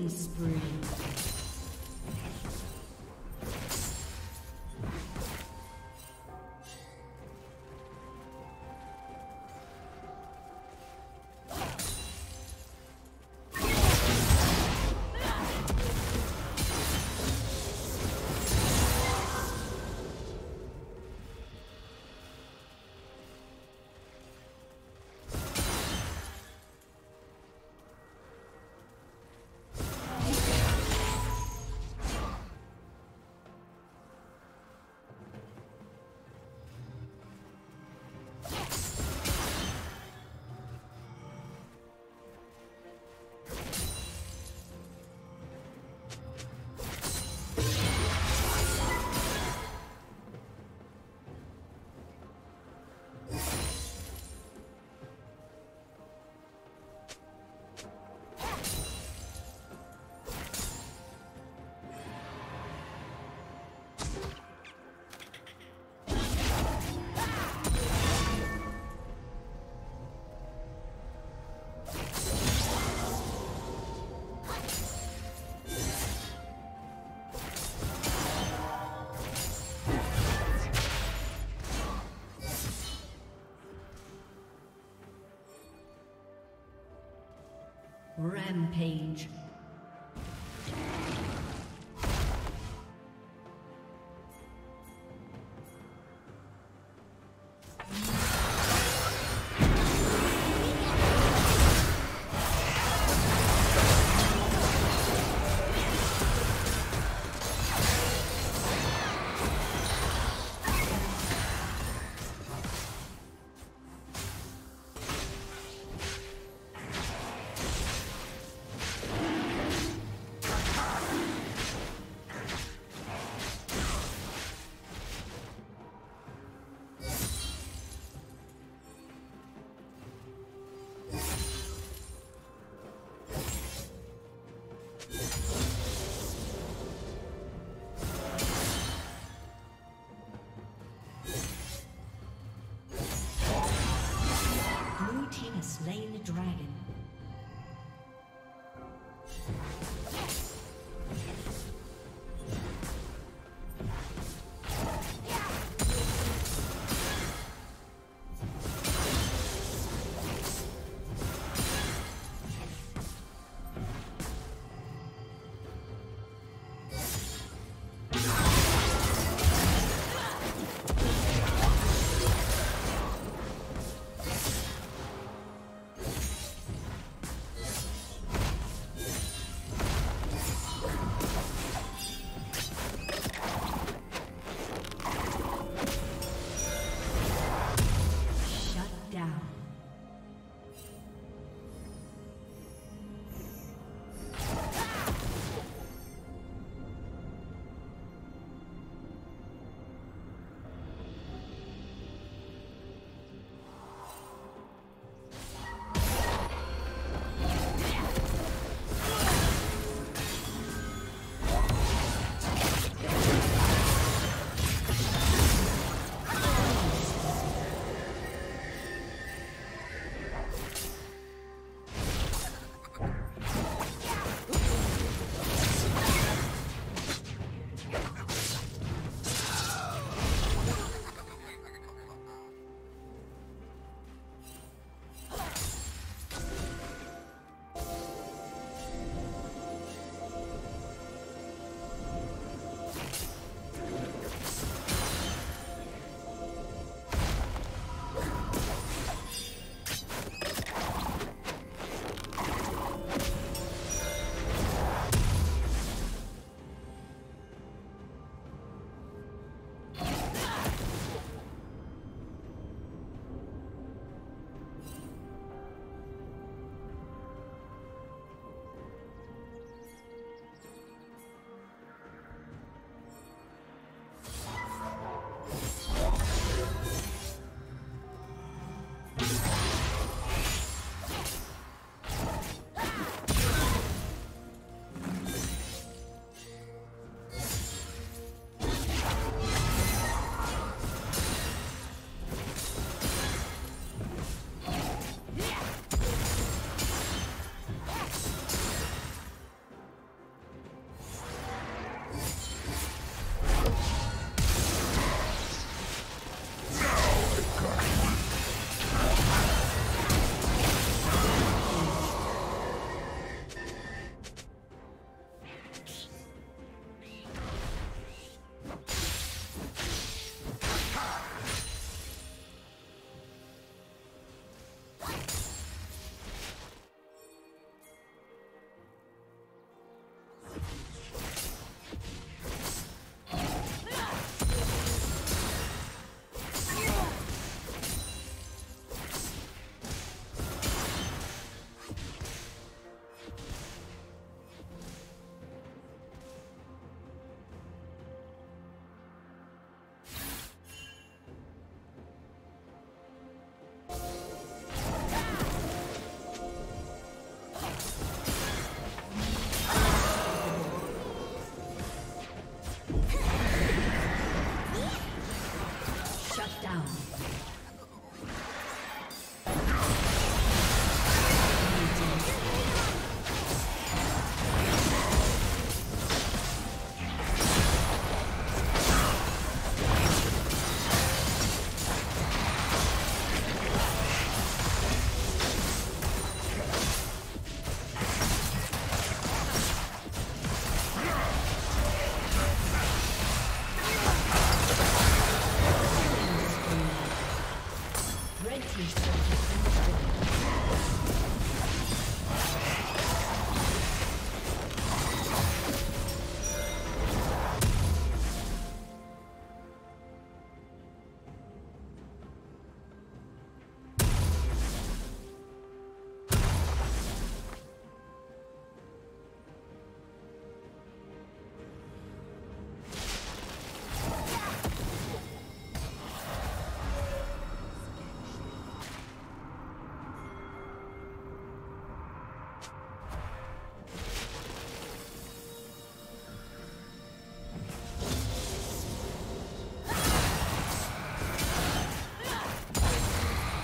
Killing spree. Rampage.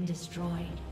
Destroyed.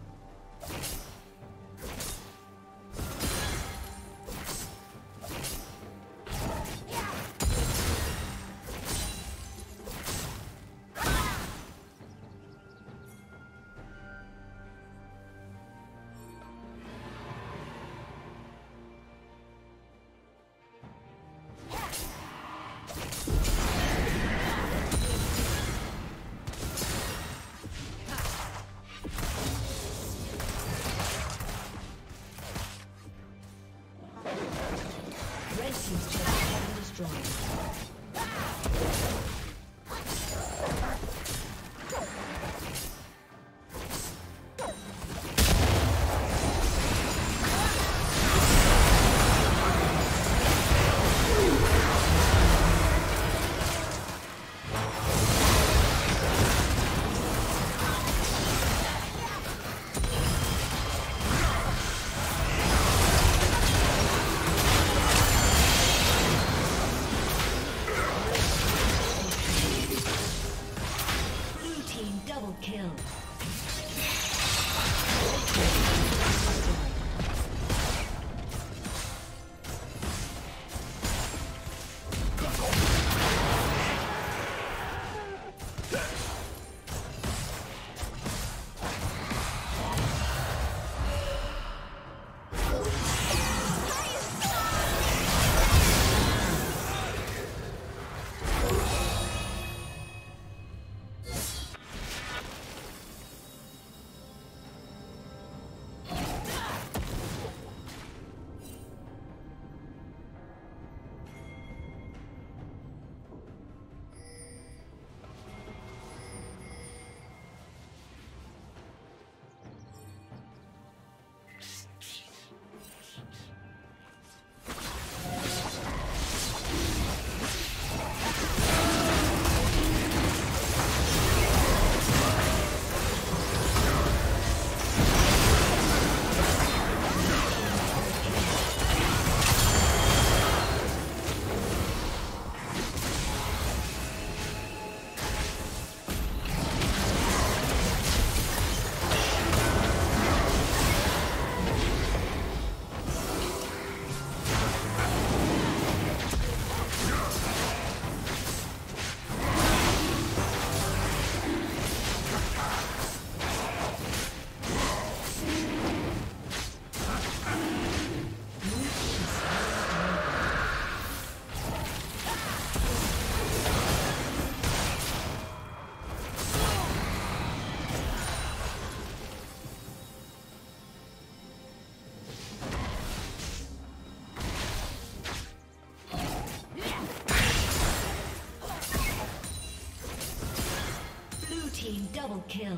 Kill.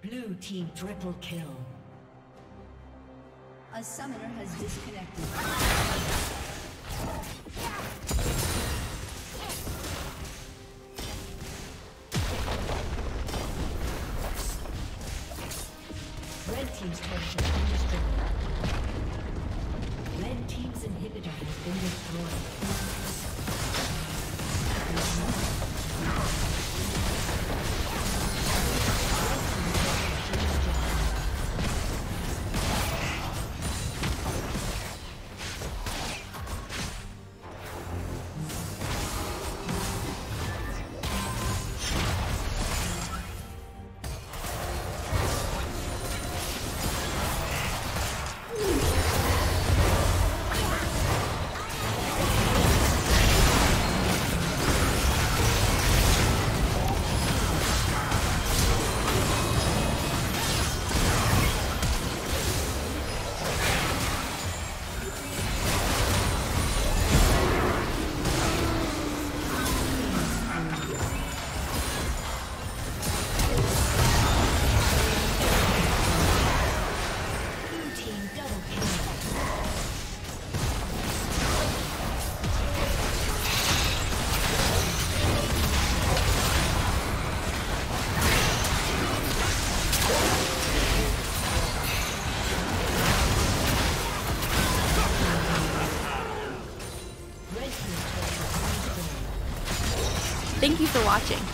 Blue team triple kill. A summoner has disconnected. Red Team's turret has been destroyed. Red Team's inhibitor has been destroyed. For watching.